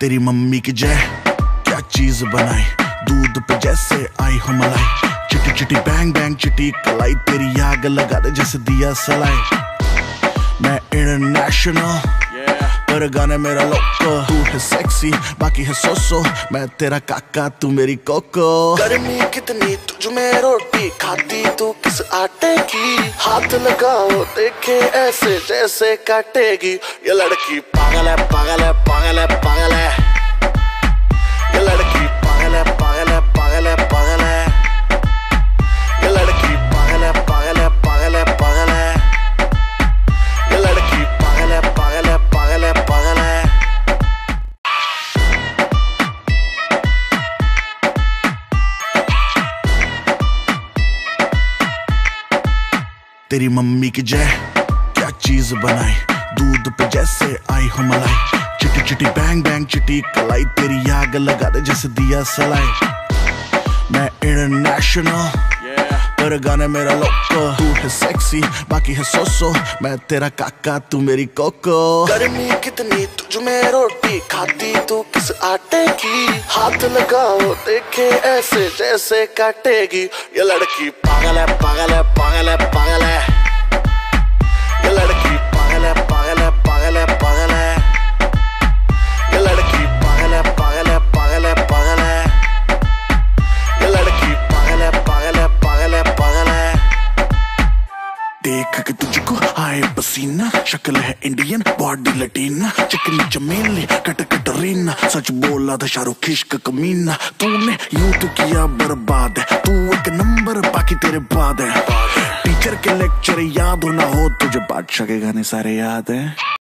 तेरी मम्मी की जय। क्या चीज़ बनाई? दूध पे जैसे आई हो मलाई। चिटी चिटी बैंग बैंग चिटी कलाई। तेरी आग लगा दे जैसे दिया सलाई। मैं इंटरनेशनल पर गाने मेरा लोको तू है सेक्सी बाकी है सोसो मैं तेरा काका, तू मेरी कोको गर्मी कितनी, तुझ में रोटी खाती, तू किस आटे की? हाथ लगाओ, देखे ऐसे जैसे काटेगी। ये लड़की पागल है पागल है पागल है पागल है। ये लड़की तेरी मम्मी की जय। क्या चीज़ बनाई? दूध पे जैसे आई हो मलाई। चिटी चिटी बैंग बैंग चिटी कलाई। तेरी आग लगा दे जैसे दिया सलाई। मैं इंटरनेशनल पर गाने मेरा लोको तू है सेक्सी बाकी है सोसो मैं तेरा काका तू मेरी कोको गर्मी कितनी तुझ में रोटी खाती तू किस आटे की हाथ लगाओ देखे ऐसे जैसे काटेगी ये लड़की पागल है पागल है पागल है पागल है पसीना, शक्ल है इंडियन बॉडी लटीना, चिकनी चमेली, कट कटरीना सच बोला था शाहरुख इश्क कमीना। तूने यूँ तो किया बर्बाद है, तू एक नंबर, बाकी तेरे बाद है। टीचर के लेक्चर याद होना हो, तुझे बादशाह के गाने सारे याद है।